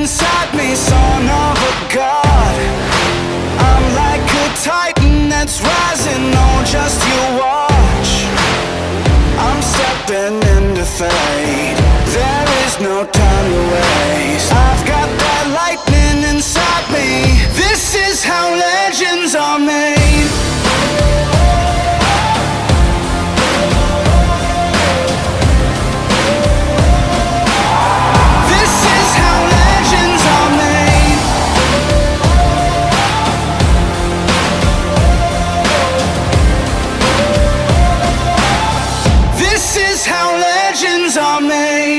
inside me, son of a god. I'm like a titan that's rising on just you watch. I'm stepping into fate There is no time how legends are made.